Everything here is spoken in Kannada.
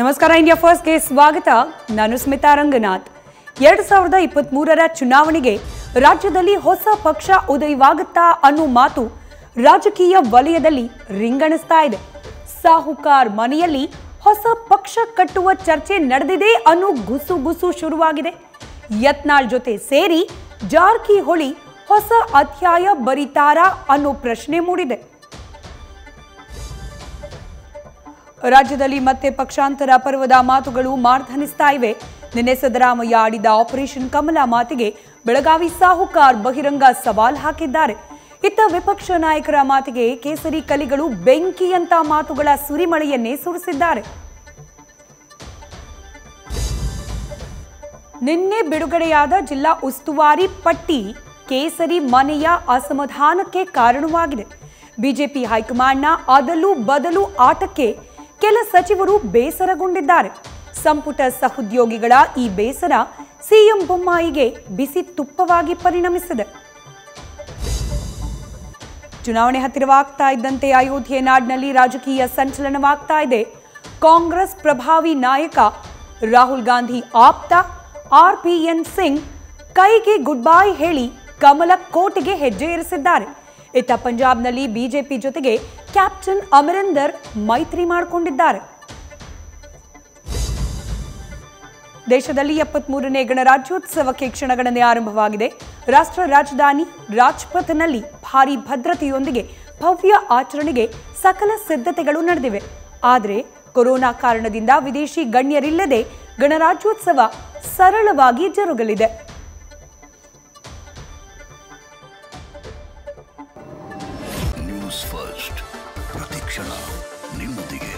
ನಮಸ್ಕಾರ ಇಂಡಿಯಾ ಫಸ್ಟ್ಗೆ ಸ್ವಾಗತ. ನಾನು ಸ್ಮಿತಾ ರಂಗನಾಥ್. ಎರಡು ಸಾವಿರದ ಇಪ್ಪತ್ತ್ಮೂರರ ಚುನಾವಣೆಗೆ ರಾಜ್ಯದಲ್ಲಿ ಹೊಸ ಪಕ್ಷ ಉದಯವಾಗುತ್ತಾ ಅನ್ನೋ ಮಾತು ರಾಜಕೀಯ ವಲಯದಲ್ಲಿ ರಿಂಗಣಿಸ್ತಾ ಇದೆ. ಸಾಹುಕಾರ್ ಮನೆಯಲ್ಲಿ ಹೊಸ ಪಕ್ಷ ಕಟ್ಟುವ ಚರ್ಚೆ ನಡೆದಿದೆ ಅನ್ನೋ ಗುಸು ಗುಸು ಶುರುವಾಗಿದೆ. ಯತ್ನಾಳ್ ಜೊತೆ ಸೇರಿ ಜಾರಕಿಹೊಳಿ ಹೊಸ ಅಧ್ಯಾಯ ಬರೀತಾರಾ ಅನ್ನೋ ಪ್ರಶ್ನೆ ಮೂಡಿದೆ. ರಾಜ್ಯದಲ್ಲಿ ಮತ್ತೆ ಪಕ್ಷಾಂತರ ಪರ್ವದ ಮಾತುಗಳು ಮಾರ್ಧನಿಸ್ತಾ ಇವೆ. ನಿನ್ನೆ ಸಿದ್ದರಾಮಯ್ಯ ಆಡಿದ ಆಪರೇಷನ್ ಕಮಲ ಮಾತಿಗೆ ಬೆಳಗಾವಿ ಸಾಹುಕಾರ್ ಬಹಿರಂಗ ಸವಾಲ್ ಹಾಕಿದ್ದಾರೆ. ಇತ್ತ ವಿಪಕ್ಷ ನಾಯಕರ ಮಾತಿಗೆ ಕೇಸರಿ ಕಲಿಗಳು ಬೆಂಕಿಯಂತ ಮಾತುಗಳ ಸುರಿಮಳೆಯನ್ನೇ ಸುರಿಸಿದ್ದಾರೆ. ನಿನ್ನೆ ಬಿಡುಗಡೆಯಾದ ಜಿಲ್ಲಾ ಉಸ್ತುವಾರಿ ಪಟ್ಟಿ ಕೇಸರಿ ಮನೆಯ ಅಸಮಾಧಾನಕ್ಕೆ ಕಾರಣವಾಗಿದೆ. ಬಿಜೆಪಿ ಹೈಕಮಾಂಡ್ನ ಅದಲು ಬದಲು ಆಟಕ್ಕೆ ಕೆಲ ಸಚಿವರು ಬೇಸರಗೊಂಡಿದ್ದಾರೆ. ಸಂಪುಟ ಸಹೋದ್ಯೋಗಿಗಳ ಈ ಬೇಸರ ಸಿಎಂ ಬೊಮ್ಮಾಯಿಗೆ ಬಿಸಿ ತುಪ್ಪವಾಗಿ ಪರಿಣಮಿಸಿದೆ. ಚುನಾವಣೆ ಹತ್ತಿರವಾಗ್ತಾ ಇದ್ದಂತೆ ಅಯೋಧ್ಯೆ ನಾಡಿನಲ್ಲಿ ರಾಜಕೀಯ ಸಂಚಲನವಾಗ್ತಾ ಇದೆ. ಕಾಂಗ್ರೆಸ್ ಪ್ರಭಾವಿ ನಾಯಕ ರಾಹುಲ್ ಗಾಂಧಿ ಆಪ್ತ, ಆರ್ ಪಿ ಎನ್ ಸಿಂಗ್ ಕೈಗೆ ಗುಡ್ ಬೈ ಹೇಳಿ ಕಮಲ ಕೋಟೆಗೆ ಹೆಜ್ಜೆ ಇರಿಸಿದ್ದಾರೆ. ಇತ್ತ ಪಂಜಾಬ್ನಲ್ಲಿ ಬಿಜೆಪಿ ಜೊತೆಗೆ ಕ್ಯಾಪ್ಟನ್ ಅಮರಿಂದರ್ ಮೈತ್ರಿ ಮಾಡಿಕೊಂಡಿದ್ದಾರೆ. ದೇಶದಲ್ಲಿ ಎಪ್ಪತ್ಮೂರನೇ ಗಣರಾಜ್ಯೋತ್ಸವಕ್ಕೆ ಕ್ಷಣಗಣನೆ ಆರಂಭವಾಗಿದೆ. ರಾಷ್ಟ್ರ ರಾಜಧಾನಿ ರಾಜ್ಪಥ್ನಲ್ಲಿ ಭಾರಿ ಭದ್ರತೆಯೊಂದಿಗೆ ಭವ್ಯ ಆಚರಣೆಗೆ ಸಕಲ ಸಿದ್ಧತೆಗಳು ನಡೆದಿವೆ. ಆದರೆ ಕೊರೋನಾ ಕಾರಣದಿಂದ ವಿದೇಶಿ ಗಣ್ಯರಿಲ್ಲದೆ ಗಣರಾಜ್ಯೋತ್ಸವ ಸರಳವಾಗಿ ಜರುಗಲಿದೆ. First. Pratikshana. New Digi.